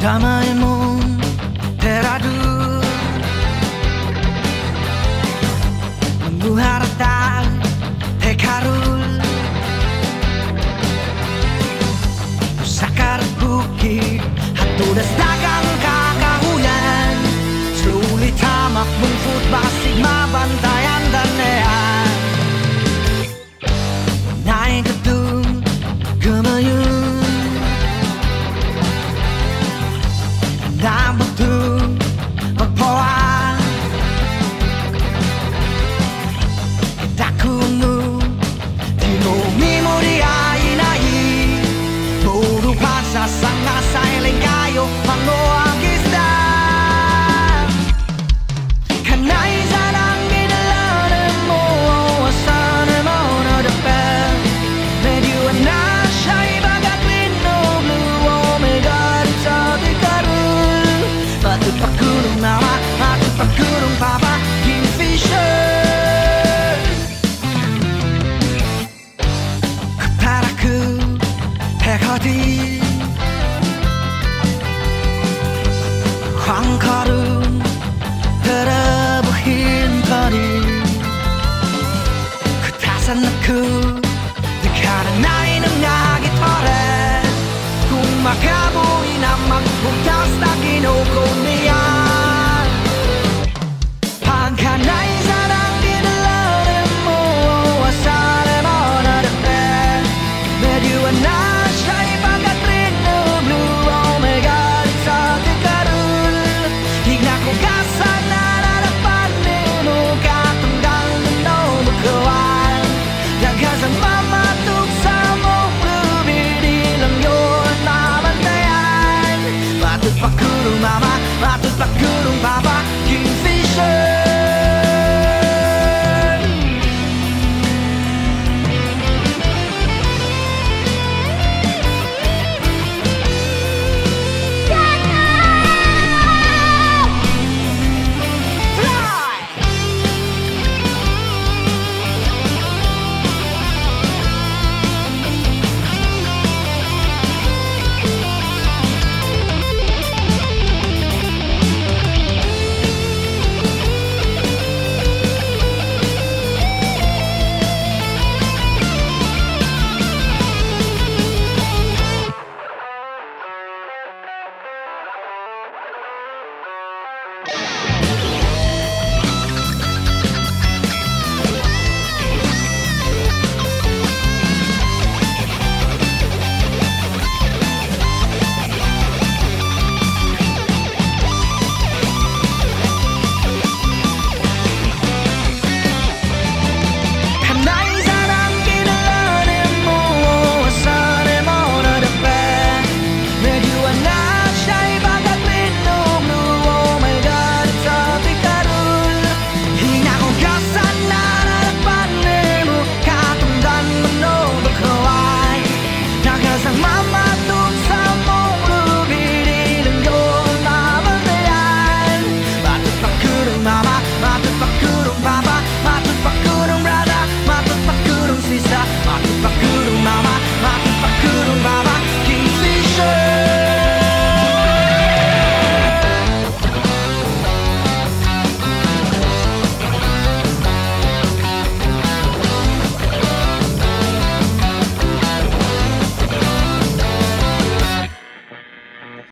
damai も寺る Menunggu harta Tekarul Pusaka bukit Hatu desa I'm do. 봐봐 김피셜 파라크 패거디? 광걸음 들어보힌 거리 그 다산 넣고 딱 그. my